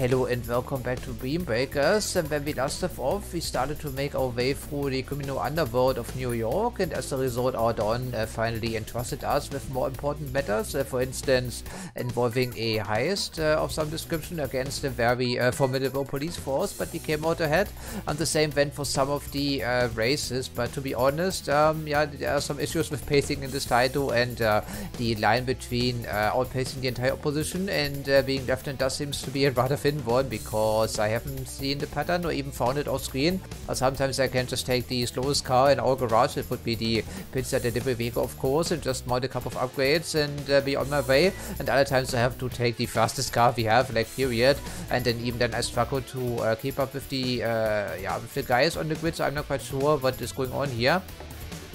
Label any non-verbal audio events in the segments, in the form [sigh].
Hello and welcome back to Beam Breakers. And when we last left off, we started to make our way through the criminal underworld of New York, and as a result, our Don uh, finally entrusted us with more important matters. Uh, for instance, involving a heist uh, of some description against a very uh, formidable police force, but we came out ahead. And the same went for some of the uh, races. But to be honest, um, yeah, there are some issues with pacing in this title, and uh, the line between outpacing the entire opposition and being left in dust seems to be a rather one because I haven't seen the pattern or even found it off screen. Or sometimes I can just take the slowest car in our garage, it would be the Pizza Delivery Vehicle of course, and just mod a couple of upgrades and uh, be on my way. And other times I have to take the fastest car we have, like period. And then even then I struggle to uh, keep up with the, uh, yeah, with the guys on the grid, so I'm not quite sure what is going on here.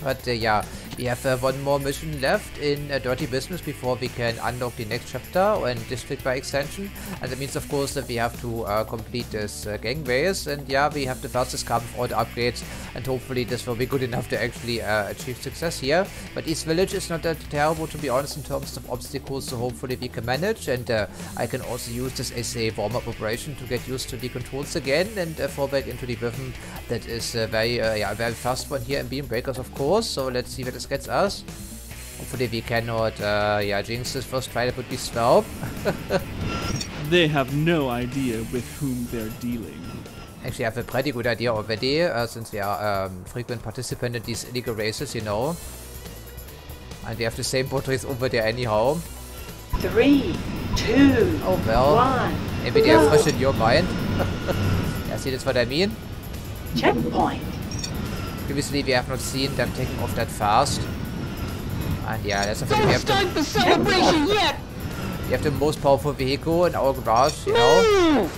But uh, yeah, we have uh, one more mission left in uh, Dirty Business before we can unlock the next chapter and District by extension. And that means of course that we have to uh, complete this uh, gang race. And yeah, we have the fastest car with all the upgrades and hopefully this will be good enough to actually uh, achieve success here. But East Village is not that terrible to be honest in terms of obstacles, so hopefully we can manage. And I can also use this as a warm-up operation to get used to the controls again and fall back into the rhythm that is very, yeah, very fast one here in Beam Breakers of course. So let's see where this gets us. Hopefully we cannot, uh, yeah, jinx this first try that would be Svelp. [laughs] they have no idea with whom they're dealing. Actually, I have a pretty good idea already, uh, since we are um, frequent participant in these illegal races, you know. And we have the same boat race over there anyhow. Three, two, oh well. One, maybe they are fresh in your mind. [laughs] yeah, see, that's what I mean. Checkpoint. Previously, we have not seen them taking off that fast. And yeah, that's a thing. We have start the, the celebration yet. We have the most powerful vehicle in our garage, you know.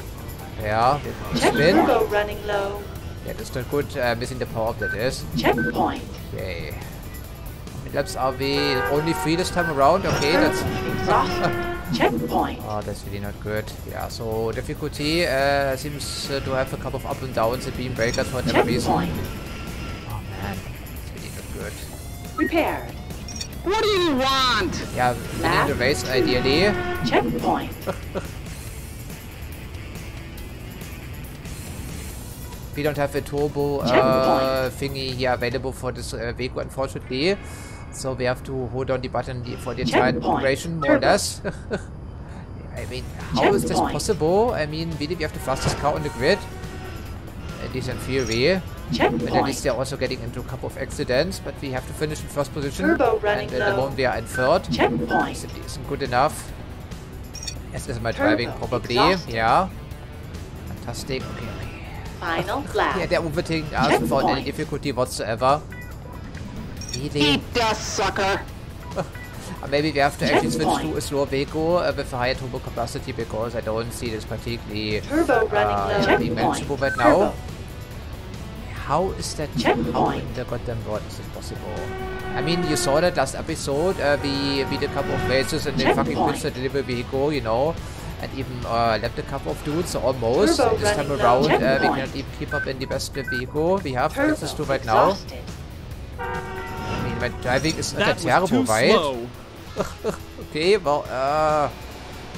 Yeah, spin. Running low. Yeah, that's not good. Uh, missing the power up that is. Checkpoint. Okay. How many laps are we? Only three this time around. Okay, that's. Checkpoint. Oh, that's really not good. Yeah, so difficulty uh, seems uh, to have a couple of up and downs and being breakers for whatever reason. Repaired. What do you want? Yeah, we need the race ideally. Checkpoint. [laughs] we don't have a turbo uh, thingy here available for this uh, vehicle, unfortunately. So we have to hold on the button for the entire duration, more or less. [laughs] I mean, how is this possible? I mean, really, we have the fastest car on the grid. At least in theory. Checkpoint. But at least they're also getting into a couple of accidents, but we have to finish in first position. Turbo running and at the moment we are in third. Checkpoint. Simply isn't good enough. Yes, is my driving probably. Exhausted. Yeah. Fantastic. Okay, okay. Final lap. yeah, they're overtaking us without any difficulty whatsoever. Really? Eat dust, sucker! [laughs] maybe we have to actually switch to a slower vehicle uh, with a higher turbo capacity because I don't see this particularly Turbo running uh, manageable right now. Turbo. How is that checkpoint? The goddamn world is it possible? I mean, you saw that last episode. Uh, we beat a couple of races and the fucking pizza delivery vehicle, you know, and even uh, left a couple of dudes so almost. Turbo this time around, uh, we cannot even keep up in the best vehicle we have Turbo access to right exhausted. now. I mean, my driving is not that terrible, right? [laughs] okay, well, uh,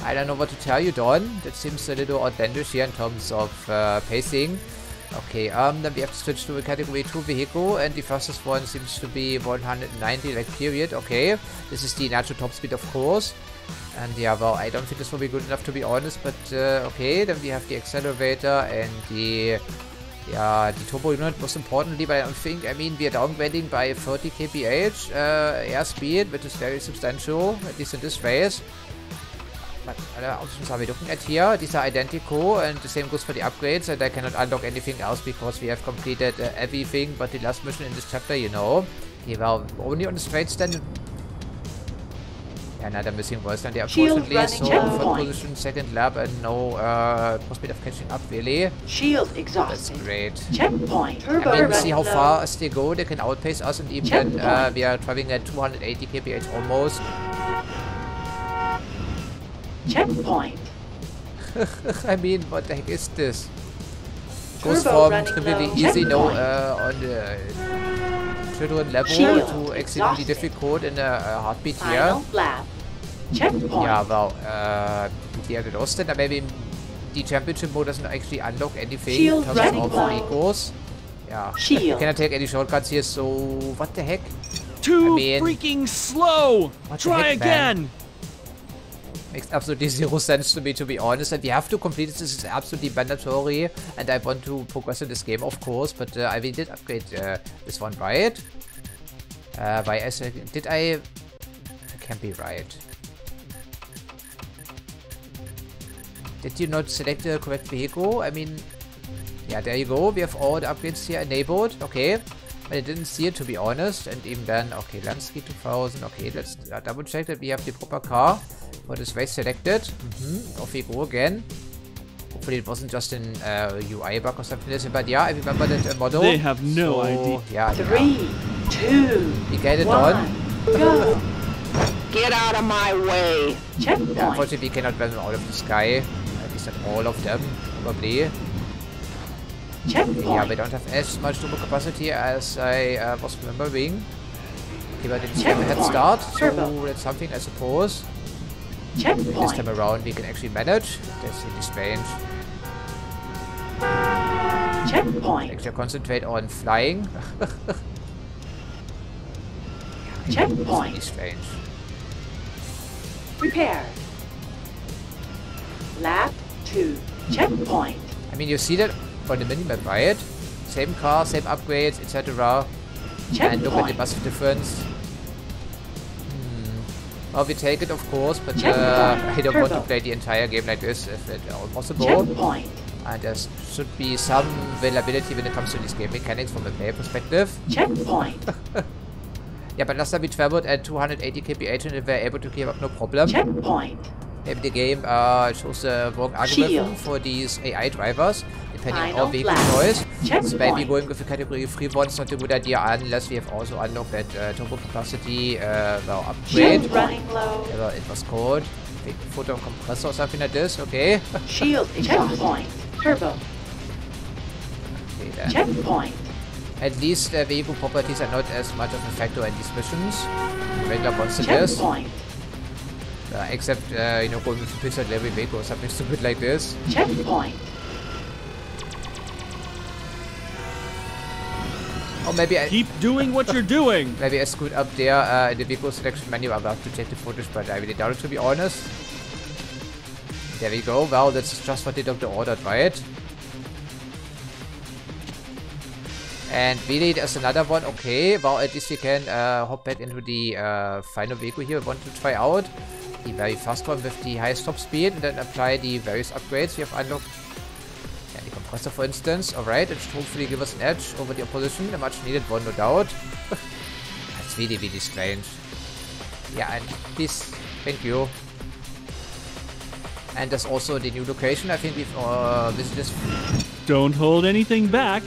I don't know what to tell you, Don. That seems a little outlandish here in terms of uh, pacing. Okay, um, then we have to switch to a category 2 vehicle, and the fastest one seems to be 190, like, period. Okay, this is the natural top speed, of course. And yeah, well, I don't think this will be good enough to be honest, but uh, okay, then we have the accelerator and the, yeah, the turbo unit most importantly, but I don't think, I mean, we are downgrading by 30 kph uh, airspeed, which is very substantial, at least in this race. But options are we looking at here? These are identical and the same goes for the upgrades and I cannot unlock anything else because we have completed uh, everything but the last mission in this chapter, you know. Okay, well, only on the straight stand. Yeah, another missing voice stand there, unfortunately. So, third position, second lap, and no uh, prospect of catching up, really. Shield exhausted. That's great. Checkpoint. Turbo I mean, see how far as they go, they can outpace us, and even uh, we are driving at 280 kph almost. Checkpoint. [laughs] I mean, what the heck is this? Goes from completely easy, no, uh, on the children level Shield to exceedingly difficult in a, a heartbeat here. Checkpoint. Yeah, well, uh, die er gelost, then maybe the championship mode doesn't actually unlock anything Shield in terms of vehicles. Yeah. Shield. You cannot take any shortcuts here, so what the heck? Too I mean- freaking slow. The Try heck, man? Makes absolutely [laughs] zero sense to me, to be honest. And we have to complete this. This is absolutely mandatory. And I want to progress in this game, of course. But uh, I did upgrade uh, this one, right? Uh, by said, did I? I can't be right. Did you not select the correct vehicle? I mean, yeah, there you go. We have all the upgrades here enabled. Okay. But I didn't see it, to be honest. And even then, okay, Lansky 2000. Okay, let's uh, double check that we have the proper car for this race selected. Mm-hmm. Off we go again. Hopefully it wasn't just an uh, UI bug or something like this. But yeah, I remember that uh, model. They have no so, idea. Yeah, Three, two, We get it one, on. go. Get out of my way. Checkpoint. Yeah, unfortunately, we cannot ban them out of the sky. At least not all of them, probably. Checkpoint. Yeah, we don't have as much turbo capacity as I uh, was remembering. Okay, but it's a head start, so Turbo. that's something, I suppose. This time around, we can actually manage. That's really strange. Checkpoint. Actually, concentrate on flying. [laughs] Checkpoint. really strange. Prepare. Lap two. Checkpoint. I mean, you see that on the minimap, right? Same car, same upgrades, etc. And look at the Checkpoint. massive difference. Well, we take it, of course, but uh, I don't want to play the entire game like this if at all possible. Checkpoint. And there should be some availability when it comes to these game mechanics from a player perspective. Checkpoint. [laughs] Yeah, but last time we traveled at 280 kph and we were able to keep up no problem. Checkpoint. Maybe the game uh, shows the wrong algorithm Shield. for these AI drivers, depending on Final our vehicle flag. choice. So maybe Checkpoint. going with the category 3 one's not a good idea unless we have also unlocked that uh, turbo capacity, uh, well, upgrade. Shield running low. Whatever it was called. Big photon compressor or something like this, okay. Shield [laughs] checkpoint. Turbo. okay then. Checkpoint. At least uh, vehicle properties are not as much of a factor in these missions. Regular constant is. Checkpoint. Uh, except, uh, you know, going with a pixel level vehicle or something stupid like this. Checkpoint. Or maybe I, Keep doing what you're doing. [laughs] maybe I screwed up there uh, in the vehicle selection menu. I'll have to check the footage, but I really doubt it to be honest. There we go. Well, that's just what the doctor ordered, right? And really, there's another one. Okay, well, at least we can uh, hop back into the uh, final vehicle here. We want to try out the very fast one with the highest top speed and then apply the various upgrades we have unlocked. Yeah, the for instance. Alright, it should hopefully give us an edge over the opposition. A much needed one, no doubt. [laughs] That's really, really strange. Yeah, and please, thank you. And there's also the new location. I think we've uh, visited this Don't hold anything back.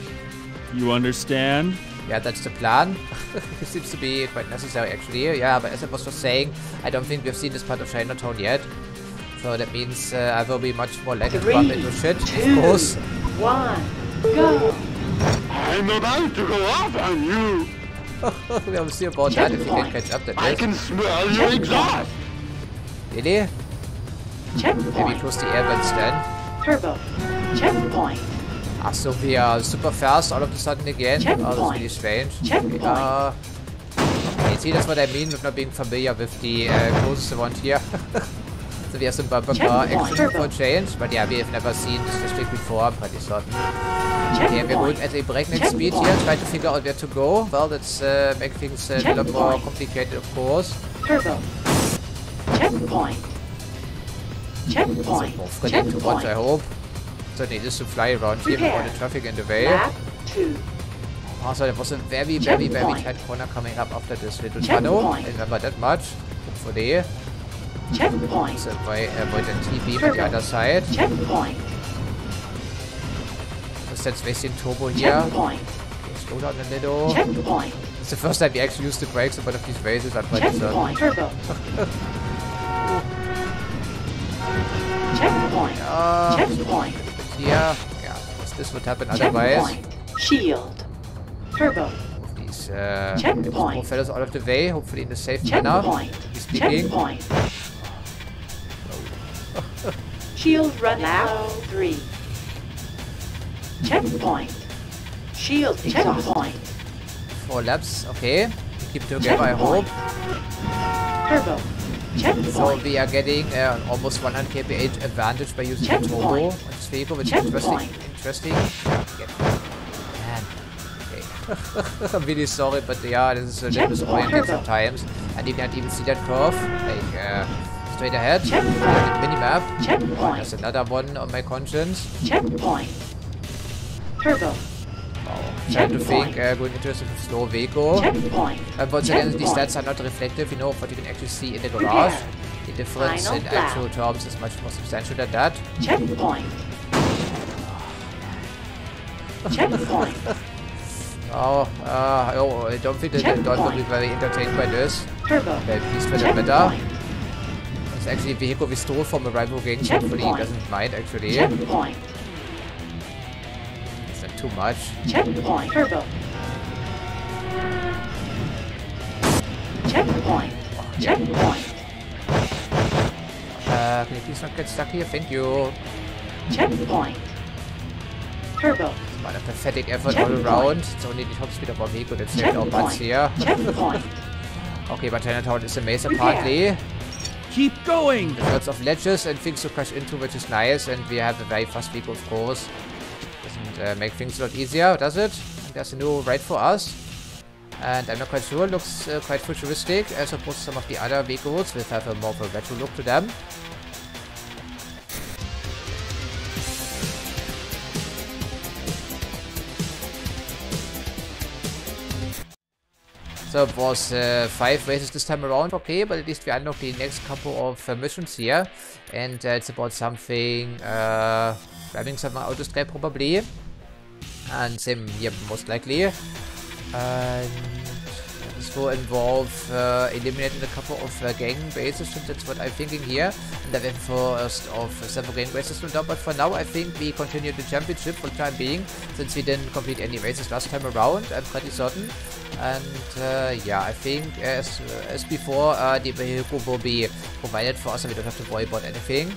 You understand? Yeah, that's the plan. [laughs] it seems to be quite necessary actually. Yeah, but as I was just saying, I don't think we've seen this part of Chinatown yet. So that means uh, I will be much more likely to bump Three, into shit, two, of course. One, go. I'm about to go off on you. we will see about that if we can catch up that I is. can smell your exhaust. Really? Maybe Checkpoint. close the air vents then. Turbo. Checkpoint. Ah, so we are super fast all of a sudden again. Oh, that's really strange. Checkpoint. Uh, okay, see, that's what I mean with not being familiar with the uh, closest around here. So we have some bumper car Checkpoint. action for change, but yeah, we have never seen this district before, pretty certain. Okay, we're going at a er breakneck speed here, trying to figure out where to go. Well, that's uh, make things uh, a little more Checkpoint. complicated, of course. Turbo. Checkpoint. Checkpoint. More friendly I hope. So need is to fly around here with all the traffic in the way. Lap two. Also, there was a very, very, very tight corner coming up after this little tunnel. I Checkpoint. remember that much. Hopefully, Checkpoint. so avoid the T-beam on the Turbo. other side. Checkpoint. So that's wasting turbo here. Checkpoint. Okay, slow down a little. Checkpoint. It's the first time we actually used the brakes in one of these races. I'm pretty certain. Checkpoint. Turbo. [laughs] Checkpoint. Uh, Checkpoint. here. Yeah, this would happen otherwise. Checkpoint. Shield. Turbo. These, uh, Checkpoint. fellas out of the way, hopefully in a safe manner. Checkpoint. Speaking. Checkpoint. Shield run lap three. Checkpoint. Shield checkpoint. Four laps, okay. Keep together, I hope. Turbo. Checkpoint. So we are getting uh, almost 100 kph advantage by using the turbo on this vehicle, which is interesting. Interesting. Yeah. Man. Okay. [laughs] I'm really sorry, but yeah, this is a little disappointing sometimes. And you can't even see that curve. Like, uh, straight ahead. Checkpoint. Minimap. Checkpoint. There's another one on my conscience. Checkpoint. Turbo. Trying to think, uh, going into a slow vehicle. Checkpoint. Uh, once again, these stats are not reflective, you know, what you can actually see in the garage. Prepare. The difference Final in lap. actual terms is much more substantial than that. Checkpoint. Checkpoint. Oh, uh, oh, I don't think that the Don will be very entertained by this. Turbo. Well, please for the better. It's actually a vehicle we stole from a rival gang, hopefully he doesn't mind actually. Checkpoint. It's not too much. Checkpoint. Turbo. Checkpoint. Checkpoint. Uh, can you please not get stuck here? Thank you. Checkpoint. Turbo. What a pathetic effort all Checkpoint. around. It's only the top speed of our vehicle that saved our butts here. Checkpoint. okay, but Chinatown is a maze Repair. Keep going! Lots of ledges and things to crash into, which is nice. And we have a very fast vehicle, of course. Doesn't uh, make things a lot easier, does it? There's a new ride for us. And I'm not quite sure. Looks uh, quite futuristic, as opposed to some of the other vehicles, which have a more of a retro look to them. So it was uh, five races this time around, okay, but at least we unlocked the next couple of uh, missions here. And uh, it's about something, uh, driving some Autostrade probably. And same here most likely. And will involve uh, eliminating a couple of uh, gang bases, since that's what I'm thinking here. And then first of several gang bases no doubt. But for now, I think we continue the championship for the time being, since we didn't complete any races last time around, I'm pretty certain. And uh, yeah, I think as, as before, uh, the vehicle will be provided for us and we don't have to worry about anything.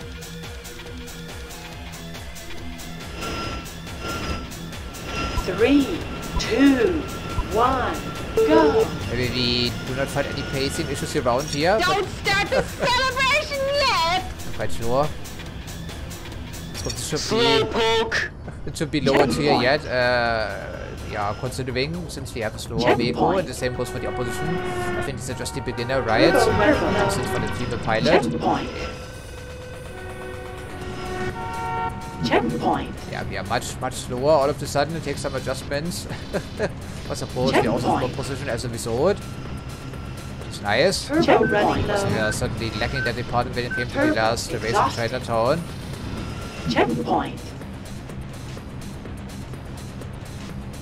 Three, two, one, go. Maybe we do not find any pacing issues around here, Don't start the celebration yet! Sure. So this should Slow be it should be here Checkpoint. yet. Uh, yeah, considering since we have a slower vehicle, and the same goes for the opposition. I think is just the beginner, right? Is for the female pilot. Checkpoint. Checkpoint. Yeah, we are much, much slower all of a sudden. It takes some adjustments. I suppose we also more position as a result. It's nice. Turbo running We are certainly lacking that department when it came to the last race in. Chinatown. Checkpoint.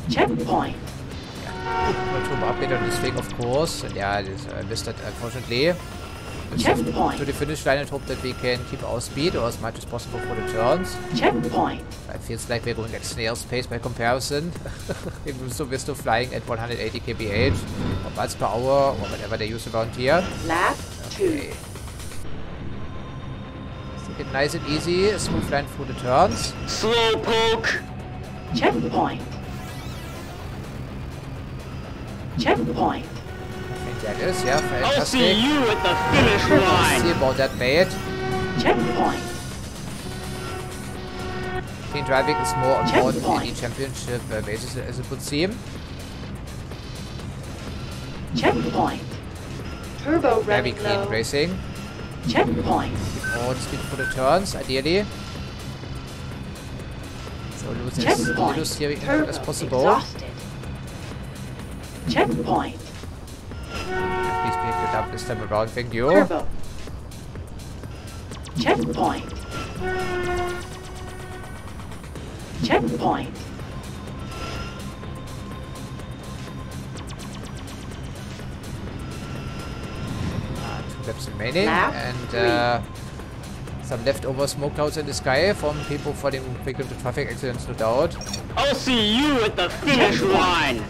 Checkpoint. We'll turbo update on this thing, of course. Yeah, this, I missed that, unfortunately. Let's have Checkpoint. to the finish line and hope that we can keep our speed or as much as possible for the turns. Checkpoint. It feels like we're going at snail's pace by comparison. [laughs] Even so, we're still flying at 180 kph or miles per hour or whatever they use around here. Lap two. Okay. Take it nice and easy, smooth line through the turns. Slow poke! Checkpoint. Checkpoint. I think that is, yeah, I'll see you at the finish line! See about that, mate. Checkpoint. Clean driving is more important in the championship uh, basis as it would seem. Checkpoint. Turbo Very running clean low. racing. Checkpoint. More speed for the turns, ideally. So lose as little steering input as possible. exhausted. Checkpoint. Please pick it up this time around, thank you. Turbo. Checkpoint. Checkpoint. Uh, two laps remaining. Lap and uh, some leftover smoke clouds in the sky from people falling victim to traffic accidents, no doubt. I'll see you at the finish line!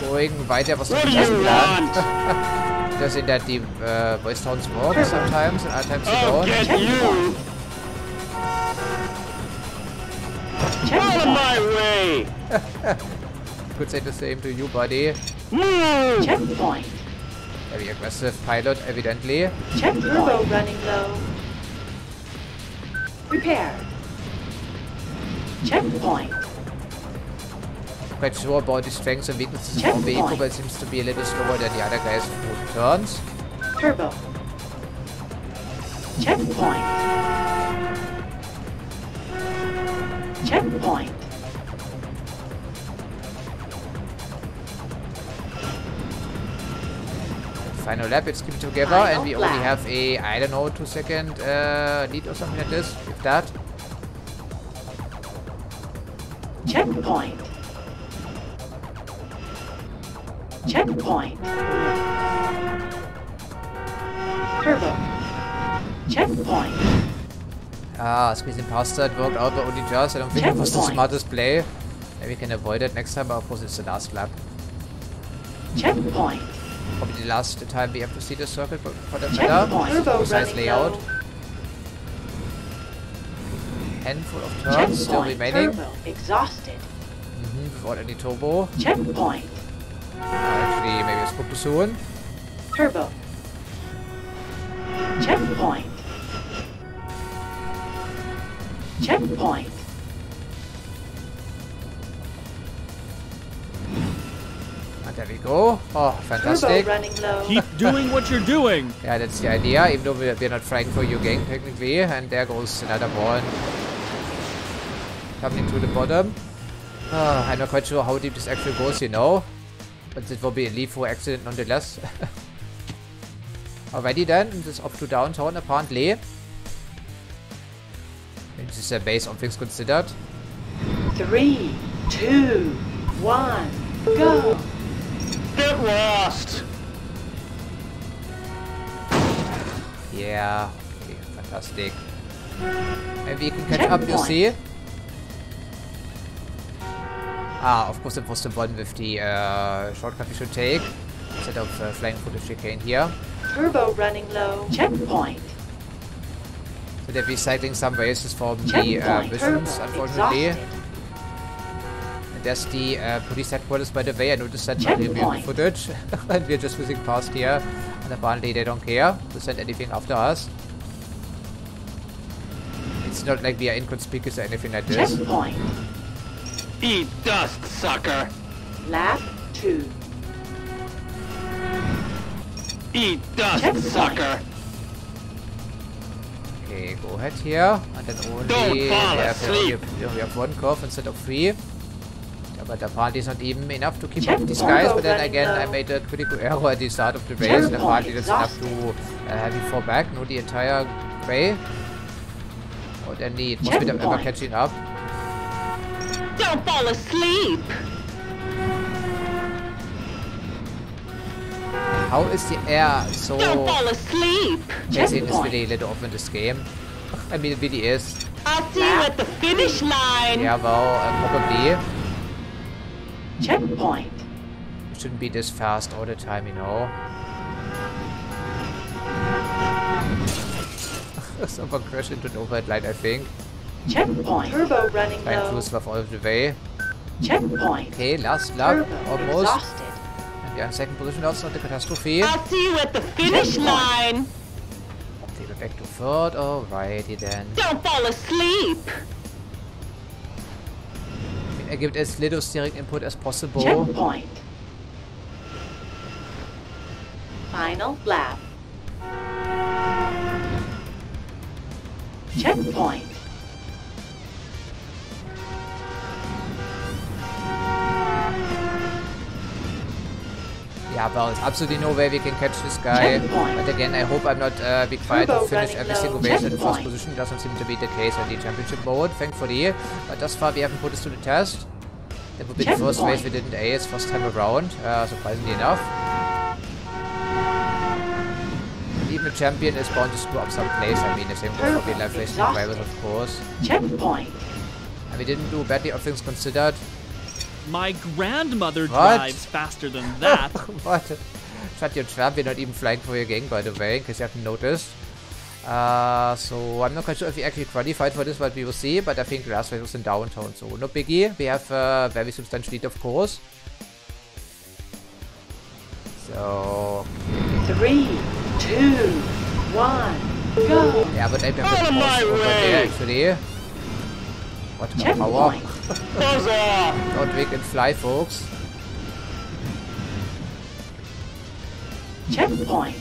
going weiter, was What do you want? [laughs] Does äh, in that the uh, voice sounds work sometimes and other times they don't? Get you. Out of my way! [laughs] Could say the same to you, buddy. Checkpoint. Very aggressive pilot, evidently. Checkpoint. turbo running low. Repair. Checkpoint. Quite sure about the strengths and weaknesses of our vehicle, but it seems to be a little slower than the other guys who turns. Turbo. Checkpoint. Checkpoint. Final lap, it's keep together, Final and we only have a, I don't know, two second uh, lead or something like this, if that. Checkpoint. Checkpoint. Turbo. Checkpoint. Ah, squeezing past that worked out, but only just. I don't think it was the smartest play. Maybe we can avoid it next time, but of course it's the last lap. Checkpoint. Probably the last time we have to see the circuit for, for that matter. Checkpoint. Turbo Precise layout. low. Handful of turns still Checkpoint. remaining. Turbo exhausted. hmm without any turbo. Checkpoint. Actually, maybe I spoke too soon. Turbo. Checkpoint. Checkpoint. And there we go. Oh, fantastic. Turbo running low. Keep [laughs] doing what you're doing. Yeah, that's the idea, even though we're, we're not flying for you gang technically. And there goes another one. Coming to the bottom. Ah, I'm not quite sure how deep this actually goes, you know. But it will be a LeFo accident nonetheless. Alrighty then, this is up to downtown apparently. This is a base on things considered. Three, two, one, go. Get lost! Yeah, okay, fantastic. Maybe you can catch up, you Checkpoint. see. Ah, of course it was the one with the uh, shortcut we should take. Instead of uh, flying through the chicane here. Turbo running low. Checkpoint. So they're recycling some races from the uh, missions, unfortunately. exhausted. And there's the uh, police headquarters, by the way. I noticed that reviewing the footage. [laughs] and we're just whizzing past here. And apparently they don't care to send anything after us. It's not like we are inconspicuous or anything like this. Checkpoint. Eat dust, sucker! Lap two. Eat dust, Checkpoint. sucker! Okay, go ahead here. And then only Don't we fall have, we only asleep. have, we have one curve instead of three. Yeah, but apparently it's not even enough to keep up Check with these guys. But then running again, I made a critical error at the start of the race. And Checkpoint apparently that's enough exhausted. to uh, have you fall back, not the entire way. Or then the must be of ever catching up. Don't fall asleep! How is the air so Don't fall asleep! amazing? It's Checkpoint. really little off in this game. I mean, it really is. I'll see you at the finish line! Yeah, well, uh, probably. Checkpoint. shouldn't be this fast all the time, you know. [laughs] Someone crashed into an overhead light, I think. Checkpoint. Turbo running Trying to low. lose all the way. Checkpoint. Okay, last lap, Turbo almost. exhausted. And we are in second position, that's not a er catastrophe. I'll see you at the finish Checkpoint. line! Okay, we're back to third, alrighty then. Don't fall asleep! I mean, I give it as little steering input as possible. Checkpoint. Final lap. Checkpoint. Yeah, well, there's absolutely no way we can catch this guy. But again, I hope I'm not uh, required to finish every single race in the first position. Doesn't seem to be the case in the championship mode, thankfully. But thus far, we haven't put this to the test. That would be the first race we didn't ace first time around, uh, surprisingly enough. Even a champion is bound to screw up some place. I mean, the same goes for the live racing drivers, of course. Checkpoint. And we didn't do badly, all things considered. My grandmother What? drives faster than [laughs] that. what? Shut your trap, we're not even flying for your gang, by the way, in case you haven't noticed. Uh, Uh, so I'm not quite sure if we actually qualified for this, but we will see. But I think last Las was in downtown, so no biggie. We have a very substantial lead, of course. So Three, two, one, go. yeah, but I have Out of my over way! there actually. What more power? Checkpoint. Buzzer! Don't wig and fly, folks. Checkpoint.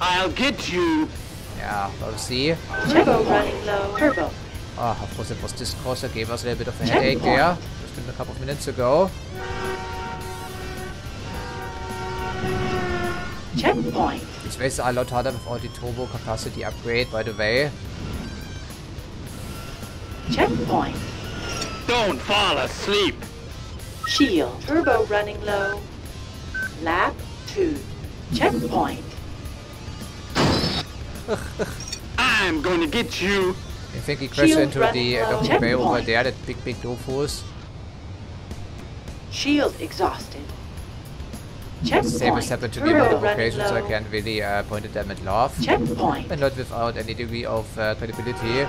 I'll get you. Yeah, we'll see. Turbo running low. Turbo. Oh, of course it was this course that gave us a little bit of a headache there. Just a couple of minutes ago. Checkpoint. This race is a lot harder without the turbo capacity upgrade, by the way. Checkpoint. Don't fall asleep. Shield. Turbo running low. Lap two. Checkpoint. [laughs] I'm gonna get you. I think he crashed Shield into running the uh, low. docking bay over Checkpoint. there, that big, big dofus. Shield exhausted. Same Checkpoint. has happened to the Turbo other running so I low. can't really uh, point at them and laugh. Checkpoint. And not without any degree of uh, credibility.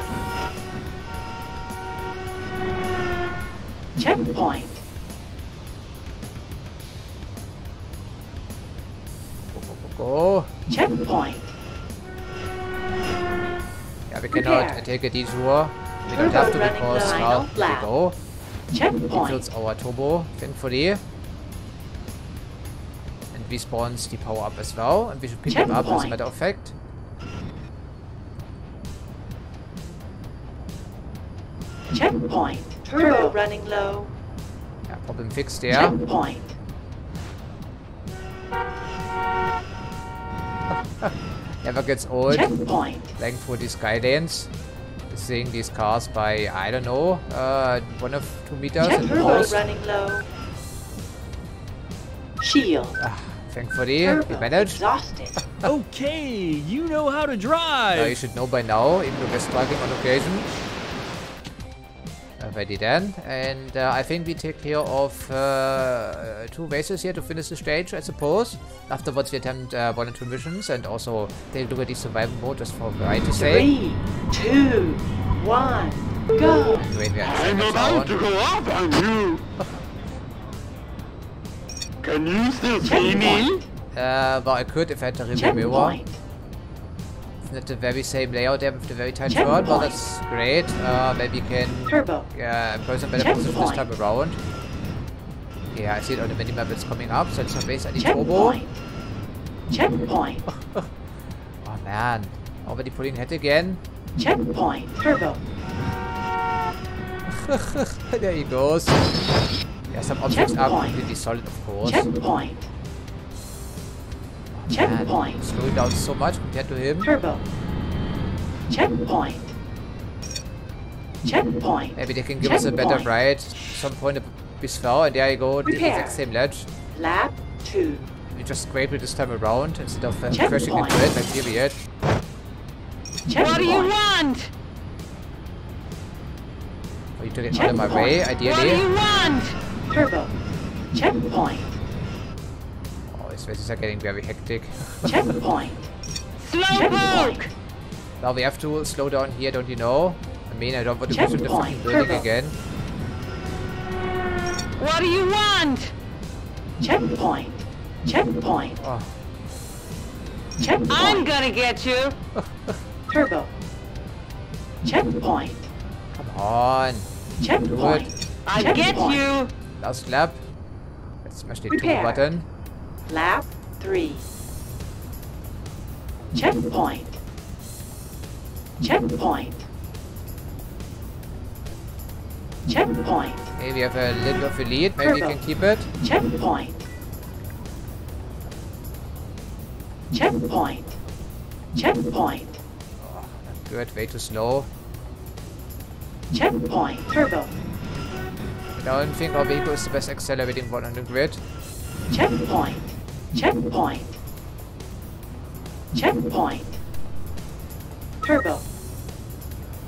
Checkpoint. Go, go, go, go. Checkpoint. Yeah, we cannot Prepare. uh, take a detour. We don't have to because now we go. Checkpoint. Fills our turbo, thankfully. And we spawns the power up as well. And we should pick them up as a Checkpoint. matter of fact. Checkpoint. Turbo running low. Yeah, problem fixed there. Checkpoint. [laughs] Never gets old. Checkpoint. Playing through these skylanes. Seeing these cars by, I don't know, uh, one of two meters Check turbo running low. Shield. Ah, thankfully, we Turbo managed. exhausted. [laughs] Okay, you know how to Uh, you should know by now, even though we're struggling on occasion. Alrighty then, and uh, I think we take care of uh, two races here to finish the stage, I suppose. Afterwards we attempt uh, one and two missions and also take a look at the survival mode just for variety sake. Three, two, one, go. Wait, we I'm about to go off on you. Can you still see me? Checkpoint. Uh, well, I could if I had the rear mirror. Not the very same layout there with the very tight turn, but Checkpoint. that's great. Uh, maybe we can Turbo. impose a better position this time around. Yeah, I see it on the minimap, it's coming up, so it's not based on the turbo. Checkpoint. Checkpoint. [laughs] Oh man, already pulling head again. Checkpoint. Turbo. [laughs] there he goes. Yeah, some objects are Checkpoint. completely solid, of course. Checkpoint. Man, Checkpoint. slowing down so much compared to him. Turbo. Checkpoint. Checkpoint. Maybe they can give us a better ride. Some point of this fell, and there you go, the exact same ledge. Lap two. We just scrape it this time around instead of uh, Checkpoint. crashing into it like period. Checkpoint. What do you want? For you to get out of my way, ideally. What do you want? Turbo. Checkpoint. These races are getting very hectic. Checkpoint. Slowpoke. Checkpoint. Now we have to slow down here, don't you know? I mean, I don't want to push into the fucking building Turbo. again. What do you want? Checkpoint. Checkpoint. Oh, I'm gonna get you. Turbo. Checkpoint. come on. Checkpoint. I get you. Last lap. Let's smash the two button. Lap three. Checkpoint. Checkpoint. Checkpoint. Hey, we have a little of a lead. Maybe we Turbo. can keep it. Checkpoint. Checkpoint. Checkpoint. Oh, Good, way too slow. Checkpoint. Turbo. I don't think our vehicle is the best accelerating one on the grid. Checkpoint. Checkpoint. Checkpoint. Turbo.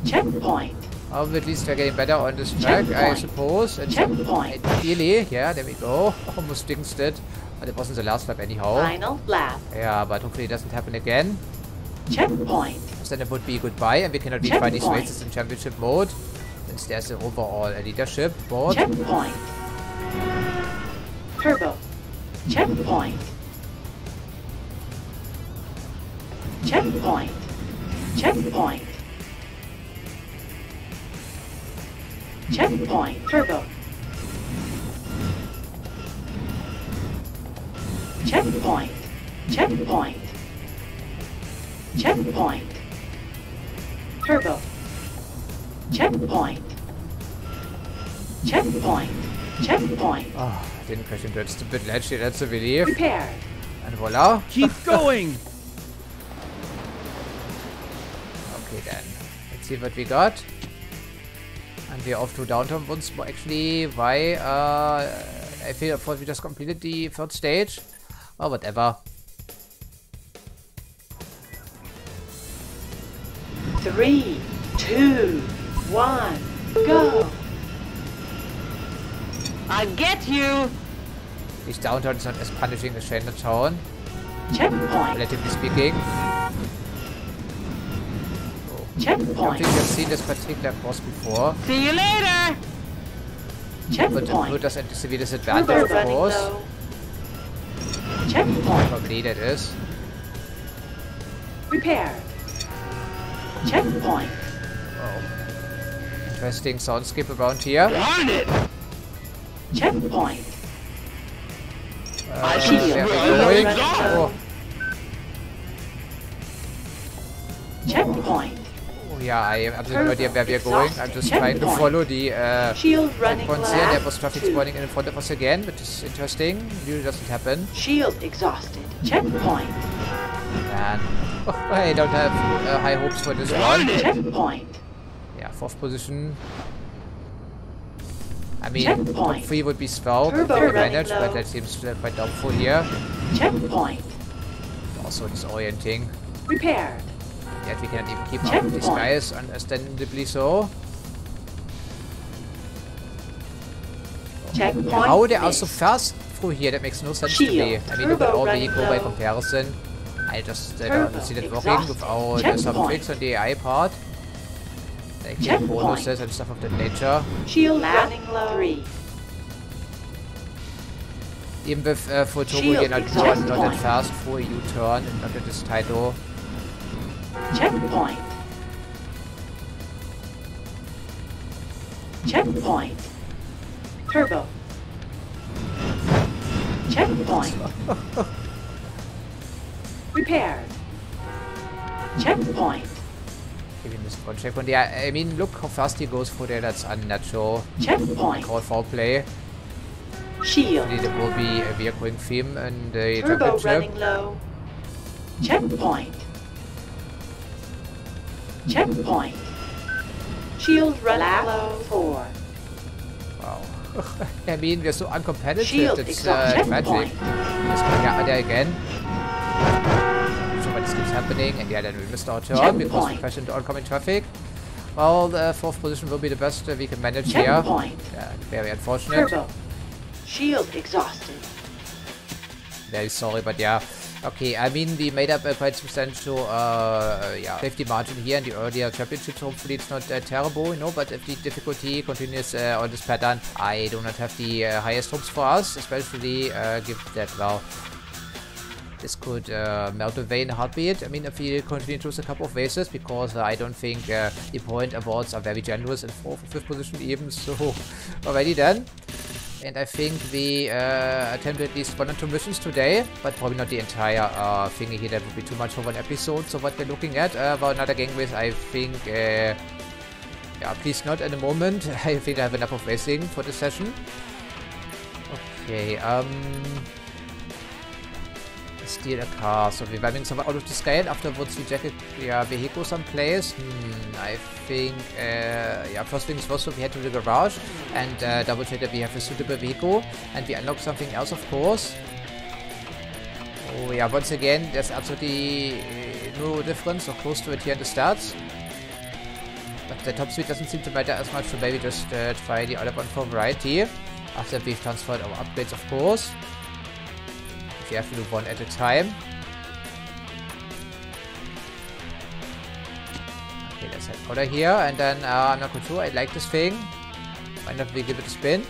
Checkpoint. Oh, at least we're getting better on this track, I suppose. And Checkpoint. Ideally, yeah, there we go. [laughs] Almost jinxed it. But it wasn't the last lap anyhow. Final lap. Yeah, but hopefully it doesn't happen again. Checkpoint. Then it would be goodbye and we cannot these Checkpoint. races in championship mode. Since there's an overall leadership board. Checkpoint. Turbo. Checkpoint. Checkpoint. Checkpoint. Checkpoint. Turbo. Checkpoint. Checkpoint. Checkpoint. Turbo. Checkpoint. Checkpoint. Checkpoint. Oh, didn't crash into that stupid ledge here, that's a relief. Repaired. And voila. Keep going! [laughs] see what we got. And we're off to downtown once more. Actually, why? Uh, I feel I thought we just completed the third stage. Or whatever. Three, two, one, go. I'll get you. This downtown is not as punishing as Chinatown, Checkpoint. relatively speaking. I don't Checkpoint. think I've seen this particular boss before. See you later. But it put Checkpoint. us at a severe disadvantage, Turbo of running course. low. Checkpoint. Probably that is. Repaired. Checkpoint. Oh. Interesting soundscape around here. Darn it. Checkpoint. Uh, shield. where are going? Oh, yeah, I have absolutely no idea where we are going. I'm just trying to follow the uh, Shield running points here. There was traffic two. spawning in front of us again, which is interesting. Usually doesn't happen. Shield exhausted. Checkpoint. Man. Oh, [laughs] I don't have uh, high hopes for this one. Checkpoint. Yeah, fourth position. I mean, top Checkpoint. three would be swell, Turbo if we manage, but that seems uh, quite doubtful here. Checkpoint. Also disorienting. Repaired. Yet we cannot even keep up with these Checkpoint. guys, understandably so. Checkpoint. How they are so fast through here, that makes no sense to Shield. me. I mean, look at all vehicle by comparison. I just uh, don't see that working without uh, some tricks on the AI part. Like Checkpoint. bonuses and stuff of that nature. Shield running low. Three. Even with uh, full turbo Shield here not, not, not that fast for a U-turn and not at this title. Checkpoint. Checkpoint. Turbo. Checkpoint. Repaired. Checkpoint. Giving this one checkpoint. Yeah, I mean, look how fast he goes for there. That's unnatural. Checkpoint. Call foul play. Shield. There will be a recurring theme and uh, a Turbo running low. Checkpoint. Checkpoint. Shield running low. Four. Wow. I mean, we're so uncompetitive. Shield it's exhaust uh, tragic. checkpoint. Let's go yeah, there again. So what is keeps happening, and yeah, then we missed our turn because we crashed into oncoming traffic. Well, the fourth position will be the best uh, we can manage here. Checkpoint. Yeah, very unfortunate. Turbo. Shield exhausted. Very sorry, but yeah. Okay, I mean, we made up a quite substantial uh, yeah, safety margin here in the earlier championships. Hopefully it's not uh, terrible, you know, but if the difficulty continues uh, on this pattern, I do not have the uh, highest hopes for us, especially uh, given that, well, this could uh, melt away in a heartbeat. I mean, if we continue to lose a couple of races, because uh, I don't think uh, the point awards are very generous in fourth or fifth position even, [laughs] so already then. And I think we uh, attempted at least one or two missions today, but probably not the entire uh, thingy here. That would be too much for one episode. So what we're looking at uh, about another gang race, I think, uh, yeah, please not at the moment. [laughs] I think I have enough of racing for this session. Okay, um, steal a car. So we're running somewhere out of the and afterwards we a yeah, vehicle someplace. Hmm, I think, uh, yeah, first things first, so we head to the garage and uh, double check that we have a suitable vehicle and we unlock something else, of course. Oh yeah, once again, there's absolutely uh, no difference or close to it here in the stats. But the top speed doesn't seem to matter as much, so maybe just uh, try the other one for variety. After we've transferred our upgrades, of course. You have to do one at a time. Okay, let's head out here, and then uh, I'm not sure. I like this thing. Why not we give it a spin?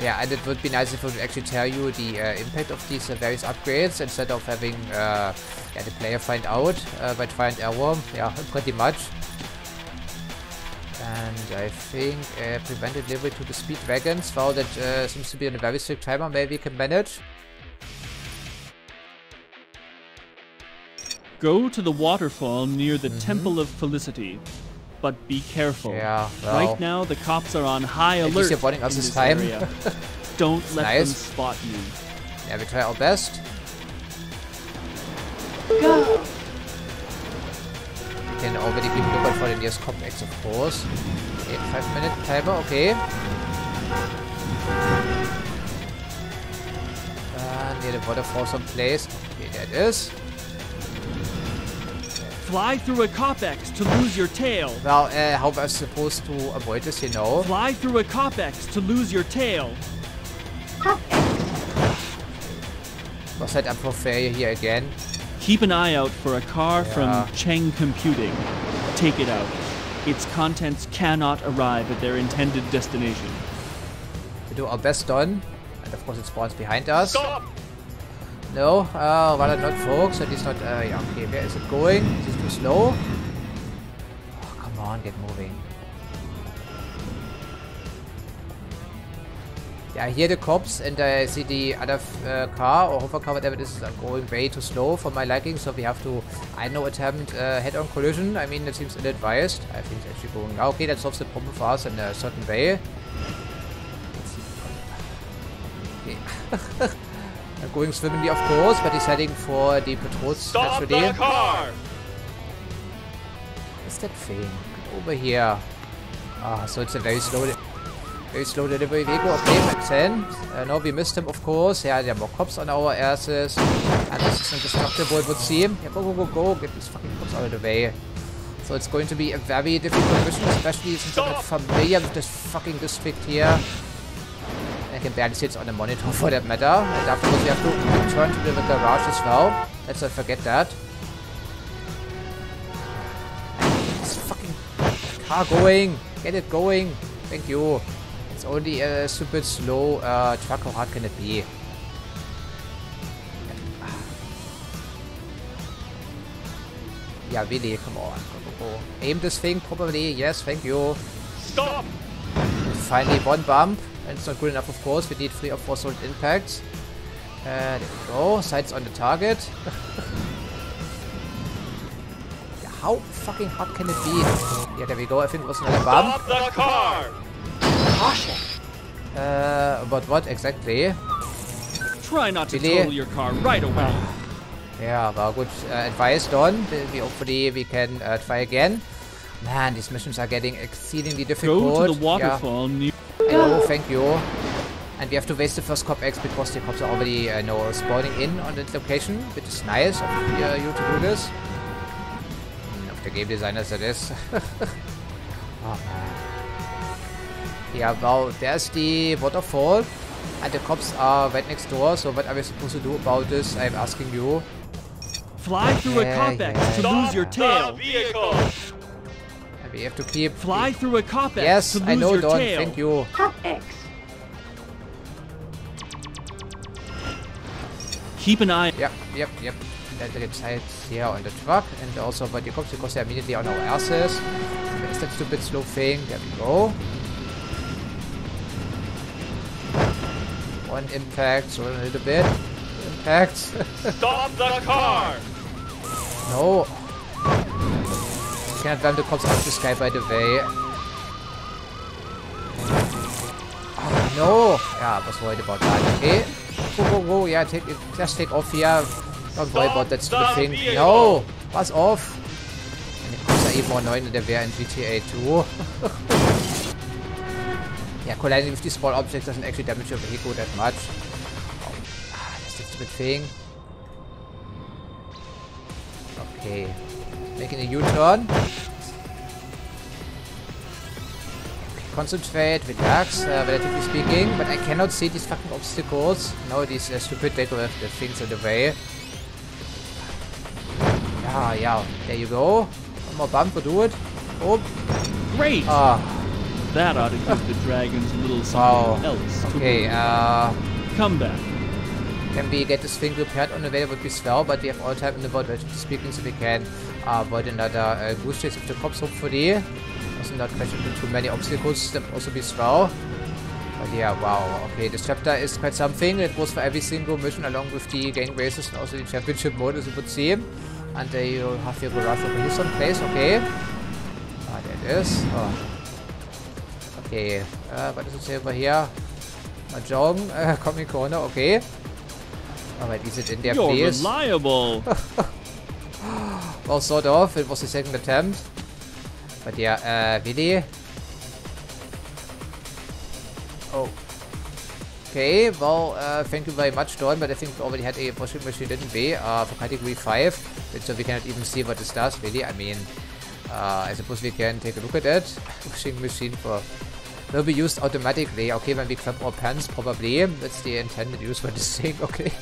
Yeah, and it would be nice if it would actually tell you the uh, impact of these uh, various upgrades instead of having uh, yeah, the player find out uh, by try and error. Yeah, pretty much. And I think uh, prevented delivery to the speed wagons. Wow, that uh, seems to be on a very strict timer. Maybe we can manage. Go to the waterfall near the Mm-hmm. Temple of Felicity. But be careful. Yeah, well. Right now, the cops are on high least alert you're warning us this this time. area. [laughs] Don't let them spot you. Yeah, we try our best. Go. We can already be looking for the nearest complex, of course. Okay, five minute timer, okay. Uh, near the waterfall someplace. Okay, there it is. Fly through a Copex to lose your tail. Well, uh, how am I supposed to avoid this, you know? Fly through a Copex to lose your tail. Was set up for failure here again. Keep an eye out for a car Yeah. from Cheng Computing. Take it out. Its contents cannot arrive at their intended destination. We do our best done. And of course it spawns behind us. Stop! No, uh, rather not folks, at least not, uh, yeah, okay, where is it going? Is it too slow? Oh, come on, get moving. I hear the cops and I see the other uh, car or hover car, whatever it is, going way too slow for my liking, so we have to, I know, attempt uh, head-on collision. I mean, that seems ill-advised. I think it's actually going, okay, that solves the problem for us in a certain way. Okay. [laughs] Uh, going swimmingly, of course, but he's heading for the patrols naturally. car! What's that thing? Get over here. Ah, so it's a very slow, slow delivery vehicle. Okay, makes sense. Uh, no, we missed him, of course. Yeah, there are more cops on our asses. And this is indestructible, it would seem. Yeah, go, go, go, go. Get these fucking cops out of the way. So it's going to be a very difficult mission, especially since I'm not familiar with this fucking district here. I can barely see it's on the monitor [laughs] for that matter. And afterwards we have to return to the garage as well. Let's not forget that. This fucking car going. Get it going. Thank you. It's only a super slow uh, truck. How hard can it be? Yeah, really, come on. Go, go, go. Aim this thing properly. Yes, thank you. Stop! Finally, one bump. And it's not good enough, of course. We need three or four solid impacts. Uh, there we go. Sights on the target. [laughs] Yeah, How fucking hard can it be? Yeah, there we go. I think it was another bump. the car! Caution. Uh, but what exactly? Try not to Really? total your car right away. Yeah, well, good uh, advice, Don. We, we hopefully we can uh, try again. Man, these missions are getting exceedingly difficult. Go to the waterfall near. I know, thank you. And we have to waste the first cop X because the cops are already, uh, know, spawning in on that location, which is nice of uh, you to do this. Mm, Of the game designers, that is. oh, [laughs] man. Yeah, well, there's the waterfall, and the cops are right next door, so what are we supposed to do about this? I'm asking you. Fly through Yeah, a Copex yeah. to lose your tail. And we have to keep... Fly through a Copex Yes, to lose I know, your Don, tail. thank you. Top X. Keep an eye. Yep, yep, yep. Let the sights here on the truck and also by the cops because they're immediately on our asses. Where's that stupid slow thing? There we go. One impact, so a little bit. Impact. Stop the car! no. You cannot run the cops of the sky by the way. Oh no! Yeah, I was worried about that. Okay. Go, go, go. Yeah, take it. Just take off here. Don't worry about that stupid thing. No! Pass even more annoying than they were in GTA 2. [laughs] yeah, colliding with these small objects doesn't actually damage your vehicle that much. Oh, ah, that's the stupid thing. Okay. Making a U-turn. Concentrate, relax, uh, relatively speaking, but I cannot see these fucking obstacles. No, these uh, stupid decorative things in the way. Yeah, yeah, there you go. One more bump will do it. Oh. Great! Ah. That ought to give the dragons a little Wow. something else. Okay, uh. Come back. can we get this thing repaired on the way? Would be swell, but we have all time in the world, relatively speaking, so we can uh, avoid another uh, goose chase with the cops, hopefully. Also not crash into too many obstacles, that would also be swell. But yeah, wow, okay, this chapter is quite something. It goes for every single mission along with the gang races and also the championship mode, as you would see. And there you have your garage over here someplace, okay. Ah, there it is. Oh. Okay, uh, what does it say over here? Mahjong, uh, comic corner, okay. Alright, is it in You're please? reliable. [laughs] Well, sort of. It was the second attempt. But yeah, uh, really? Oh. Okay, well, uh, thank you very much, Dawn, but I think we already had a washing machine, didn't we? Uh, for category 5. So we cannot even see what this does, really. I mean, uh, I suppose we can take a look at it. [laughs] washing machine for... Will be used automatically. Okay, when we grab our pants, probably. That's the intended use for this [laughs] thing, okay.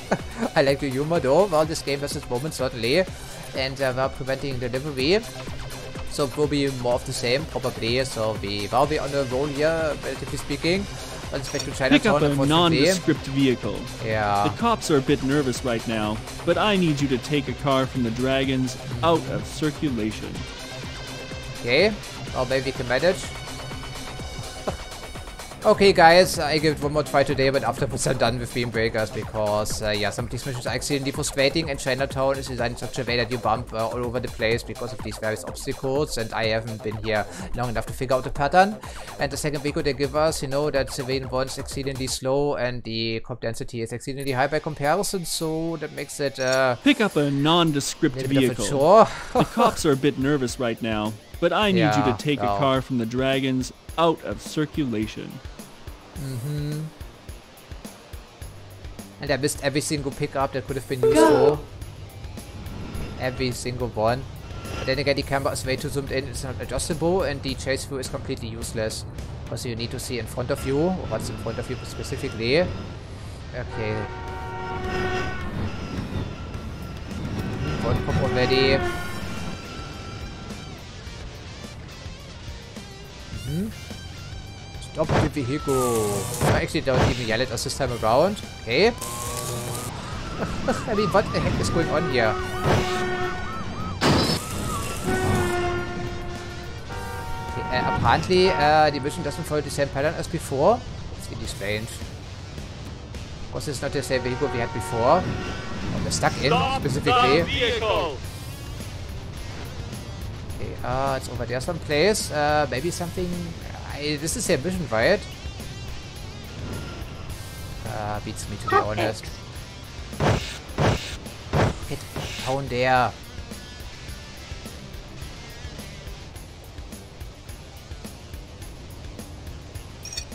[laughs] I like the humor though. Well, this game has its moments, certainly. And uh, we're preventing delivery. So it will be more of the same, probably. So we will be on a roll here, relatively speaking. Let's back to Pick Chinatown, up a nondescript vehicle. Yeah. The cops are a bit nervous right now, but I need you to take a car from the dragons out of circulation. Okay. Well, maybe we can manage. Okay, guys, I give it one more try today, but afterwards I'm done with Beam Breakers because, uh, yeah, some of these missions are extremely frustrating and Chinatown is designed in such a way that you bump uh, all over the place because of these various obstacles and I haven't been here long enough to figure out the pattern. And the second vehicle they give us, you know, that civilian one's exceedingly slow and the crop density is exceedingly high by comparison, so that makes it uh, Pick up a nondescript a little a vehicle. chore. the cops are a bit nervous right now, but I need you to take well. a car from the dragons out of circulation. Mm-hmm. And I missed every single pickup that could have been useful. Every single one. But then again, the camera is way too zoomed in, it's not adjustable, and the chase view is completely useless. Because you need to see in front of you, or what's in front of you specifically. Okay. One pop already. Mhm. Stop the vehicle. I actually don't even yell at us this time around. Okay. [laughs] I mean, what the heck is going on here? Okay, uh, apparently, uh, the mission doesn't follow the same pattern as before. It's really strange. Of course, it's not the same vehicle we had before. Or we're stuck in, specifically. vehicle! Okay, uh, it's over there someplace. Uh, maybe something... I, this is a mission, right? Uh, beats me to be honest. Get down there.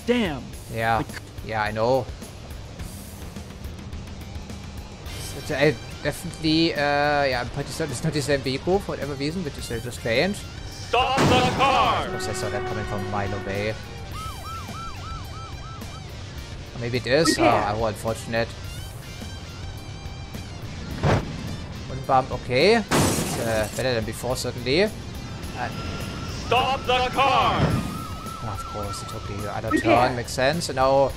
Damn! Yeah, yeah, I know. So, I definitely, uh, yeah, I'm pretty certain it's not the same vehicle for whatever reason, which is a little strange. Stop the car! Of course, I saw that coming from a mile away. Maybe it is. Oh, Repair. how unfortunate. One bump, okay. It's uh, better than before, certainly. And, Stop the car! of course, it took the other Repair. turn. Makes sense. So now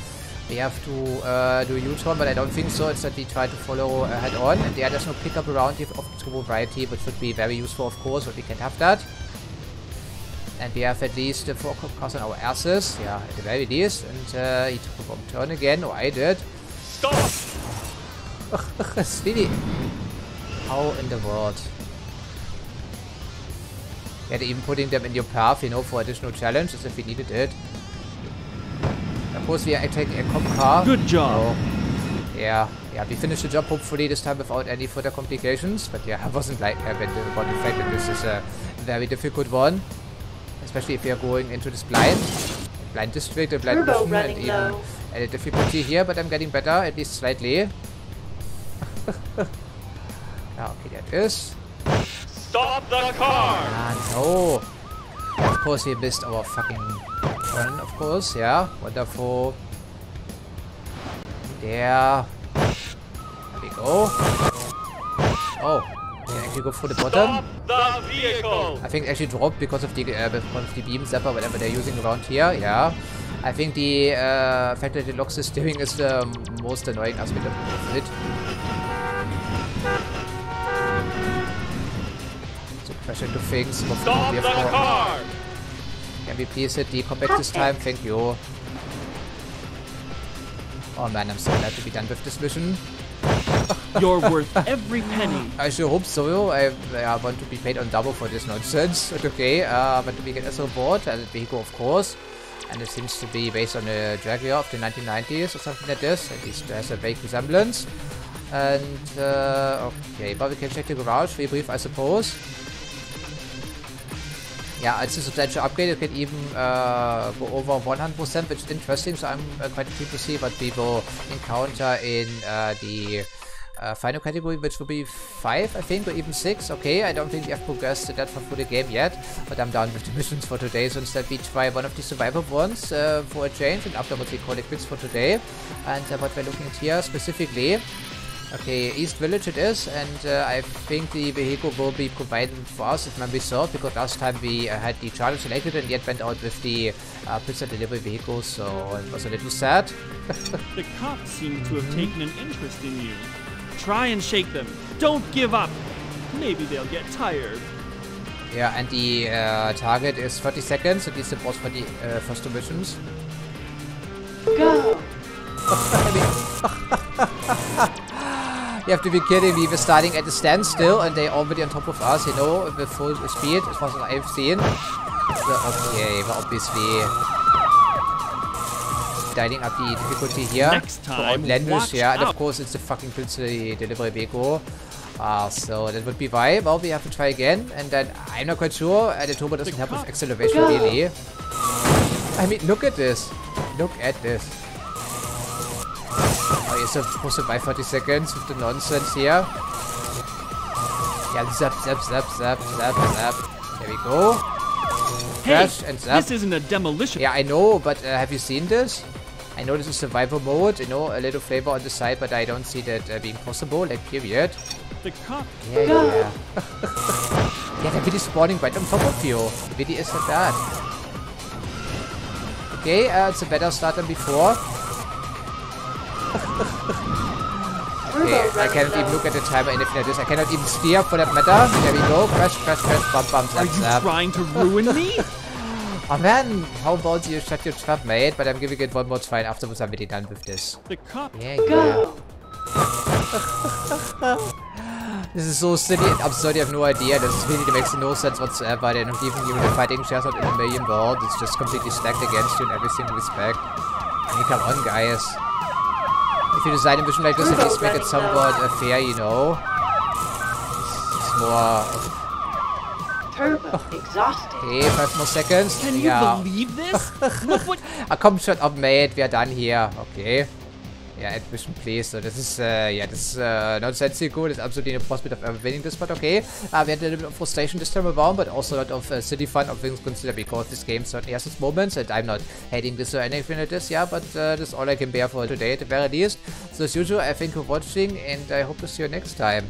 we have to uh, do a U-turn, but I don't think so. It's that we try to follow uh, head on. And yeah, there's no pickup around here of turbo variety, which would be very useful, of course, but we can't have that. And we have at least uh, four cars on our asses. Yeah, at the very least. And uh, he took a wrong turn again. or I did. Stop! really... [laughs] How in the world? Yeah, even putting them in your path, you know, for additional challenge, as if we needed it. Of course, we are taking a cop car. Good job. So, yeah, yeah, we finished the job hopefully this time without any further complications. But yeah, [laughs] I wasn't like uh, about the fact that this is a very difficult one, especially if we are going into this blind, blind district, a blind Turbo mission, and running even low. at a difficulty here. But I'm getting better, at least slightly. yeah, [laughs] okay, that is. Stop the car! Ah, no. Of course we missed our fucking And of course, yeah, wonderful. There. There we go. Oh, can actually go for the bottom. the! I think actually dropped because of the uh, because of the beam zapper, whatever they're using around here. Yeah. I think the uh, fact that it locks the steering [laughs] is the most annoying aspect of it. So pressure into things. Stop the car! Can we please hit the compact this time? Thank you. Oh man, I'm so glad to be done with this mission. You're worth every penny. I sure hope so. I, I want to be paid on double for this nonsense. [laughs] Okay, uh, but we get a board a vehicle, of course. And it seems to be based on a Jaguar of the 1990s or something like this. At least has a vague resemblance. And, uh, okay, but we can check the garage. Very brief, I suppose. Yeah, it's a substantial upgrade. It can even uh, go over 100%, which is interesting. So I'm uh, quite keen to see what we will encounter in uh, the uh, final category, which will be 5, I think, or even 6. Okay, I don't think we have progressed that far through the game yet, but I'm done with the missions for today. So instead we try one of the survival ones uh, for a change, and afterwards we call it quits for today. And uh, what we're looking at here specifically Okay, East Village it is, and uh, I think the vehicle will be provided for us if memory serves, because last time we uh, had the charger selected and yet went out with the uh, pizza delivery vehicle, so it was a little sad. [laughs] the cops seem to have taken an interest in you. Try and shake them. Don't give up. Maybe they'll get tired. Yeah, and the uh, target is 30 seconds, at least it was for the uh, first two missions. Go. [laughs] You have to be kidding me. We're starting at a standstill and they're already on top of us, you know, with full speed, as far as I've seen. So, okay, we're obviously dialing up the difficulty here. Next time, outlandish, yeah, and of course it's the fucking pizza delivery vehicle. Ah, so that would be why. Well, we have to try again, and then I'm not quite sure. Uh, the turbo doesn't help with acceleration, really. I mean, look at this. Look at this. Oh, you're supposed to buy 30 seconds with the nonsense here. Yeah, zap, zap, zap, zap, zap, zap. There we go. Hey, Crash and zap. this isn't a demolition. Yeah, I know, but uh, have you seen this? I know this is survival mode, you know, a little flavor on the side, but I don't see that uh, being possible, like, period. The cop. Yeah, yeah, yeah. [laughs] yeah, they're really spawning right on top of you. It really is like that. Okay, uh, it's a better start than before. [laughs] Okay, I cannot even look at the timer anything like this. I cannot even steer for that matter. There we go. Crash, crash, crash, bump, bump, Are you zap. trying to ruin me? [laughs] Oh man, how about you shut your trap, mate? But I'm giving it one more try and afterwards I'm really done with this. the cop. Yeah. Go. [laughs] This is so silly and absurd, you have no idea. This really makes no sense whatsoever. They're not even even fighting shares out in a million worlds. It's just completely stacked against you in every single respect. I mean, come on, guys. If you design a mission like this, at least make it somewhat uh, fair, you know? It's more... Turbo exhausted. Okay, five more seconds. Can you yeah. believe this? [laughs] Look what. Ah, komm schon ab, mate. We are done here. Okay. Yeah, admission, please. So this is, uh, yeah, this is uh, nonsensical. There's absolutely no prospect of ever winning this, but okay. Uh, we had a little bit of frustration this time around, but also a lot of uh, city fun of things considered because this game certainly has its moments, and I'm not hating this or anything like this, yeah, but uh, that's all I can bear for today at the very least. So as usual, I thank you for watching, and I hope to see you next time.